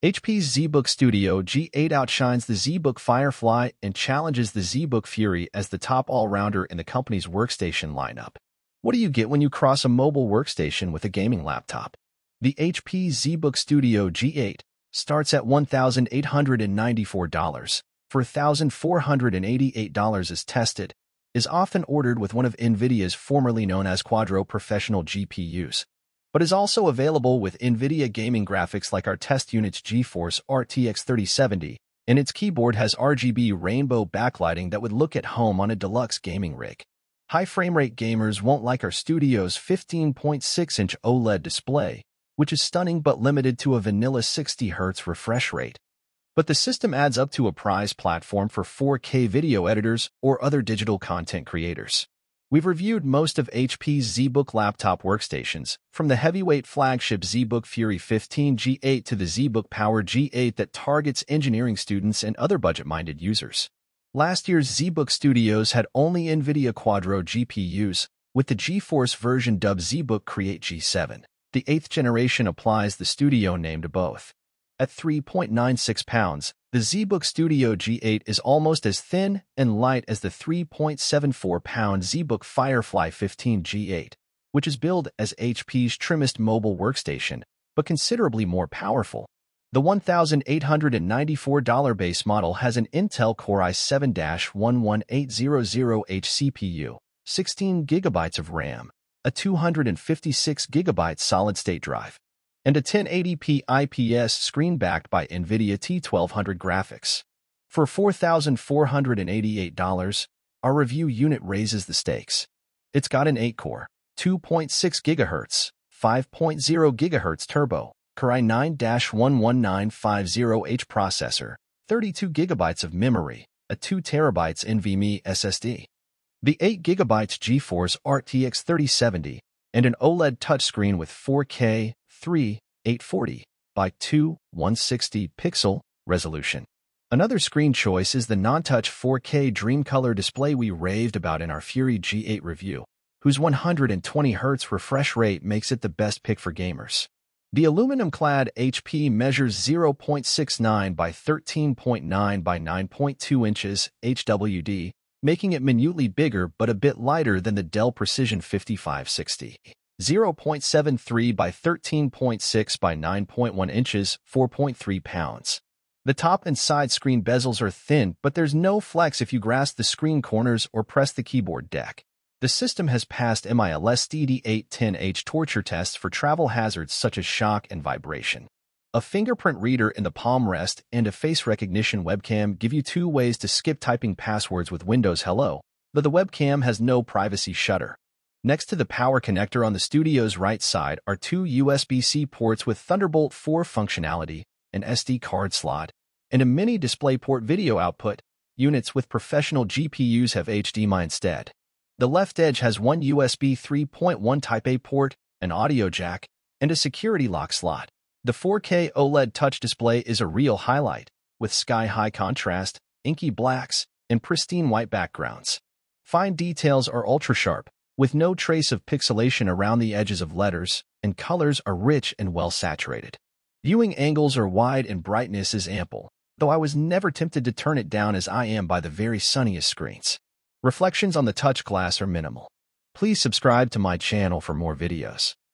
HP's ZBook Studio G8 outshines the ZBook Firefly and challenges the ZBook Fury as the top all-rounder in the company's workstation lineup. What do you get when you cross a mobile workstation with a gaming laptop? The HP ZBook Studio G8 starts at $1,894 for $1,488 is tested, is often ordered with one of NVIDIA's formerly known as Quadro professional GPUs, but is also available with NVIDIA gaming graphics like our test unit's GeForce RTX 3070, and its keyboard has RGB rainbow backlighting that would look at home on a deluxe gaming rig. High frame rate gamers won't like our studio's 15.6-inch OLED display, which is stunning but limited to a vanilla 60Hz refresh rate but the system adds up to a prize platform for 4K video editors or other digital content creators. We've reviewed most of HP's ZBook laptop workstations, from the heavyweight flagship ZBook Fury 15 G8 to the ZBook Power G8 that targets engineering students and other budget-minded users. Last year's ZBook Studios had only NVIDIA Quadro GPUs, with the GeForce version dubbed ZBook Create G7. The eighth generation applies the Studio name to both. At 3.96 pounds, the ZBook Studio G8 is almost as thin and light as the 3.74-pound ZBook Firefly 15 G8, which is billed as HP's trimmest mobile workstation, but considerably more powerful. The $1,894 base model has an Intel Core i7-11800H CPU, 16 GB of RAM, a 256 GB solid-state drive, and a 1080p IPS screen backed by NVIDIA T1200 graphics. For $4,488, our review unit raises the stakes. It's got an 8-core, 2.6 GHz, 5.0 GHz turbo, Core i9-11950H processor, 32 GB of memory, a 2 TB NVMe SSD. The 8 GB GeForce RTX 3070 and an OLED touchscreen with 4K, 3, 840 by 2, 160 pixel resolution. Another screen choice is the non-touch 4K Dreamcolor display we raved about in our Fury G8 review, whose 120Hz refresh rate makes it the best pick for gamers. The aluminum-clad HP measures 0.69 by 13.9 by 9.2 inches HWD, making it minutely bigger but a bit lighter than the Dell Precision 5560. 0.73 by 13.6 by 9.1 inches, 4.3 pounds. The top and side screen bezels are thin, but there's no flex if you grasp the screen corners or press the keyboard deck. The system has passed MIL-STD 810H torture tests for travel hazards such as shock and vibration. A fingerprint reader in the palm rest and a face recognition webcam give you two ways to skip typing passwords with Windows Hello, but the webcam has no privacy shutter. Next to the power connector on the studio's right side are two USB-C ports with Thunderbolt 4 functionality, an SD card slot, and a mini DisplayPort video output. Units with professional GPUs have HDMI instead. The left edge has one USB 3.1 Type-A port, an audio jack, and a security lock slot. The 4K OLED touch display is a real highlight, with sky-high contrast, inky blacks, and pristine white backgrounds. Fine details are ultra-sharp, with no trace of pixelation around the edges of letters, and colors are rich and well saturated. Viewing angles are wide and brightness is ample, though I was never tempted to turn it down as I am by the very sunniest screens. Reflections on the touch glass are minimal. Please subscribe to my channel for more videos.